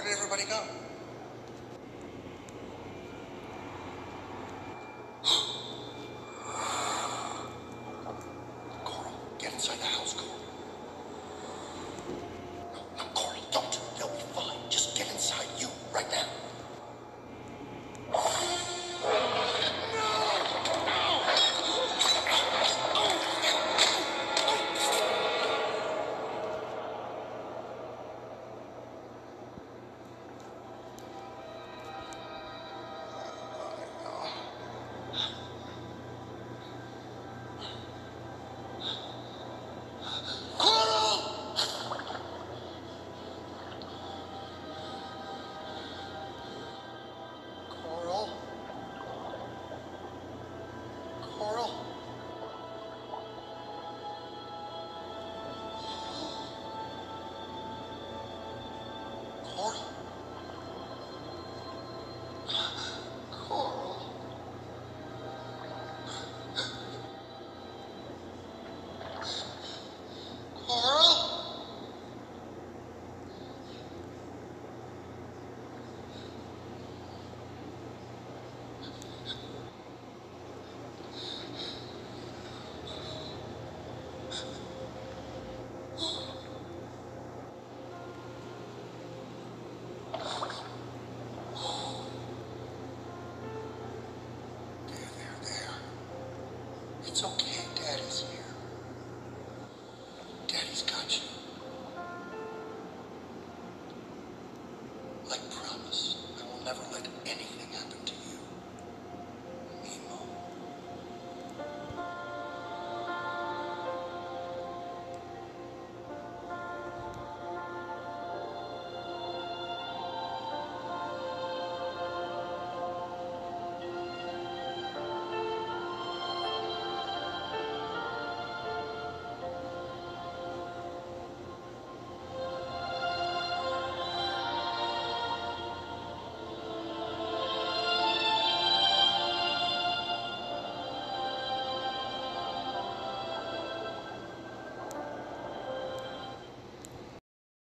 where did everybody go? It's okay, Daddy's here. Daddy's got you.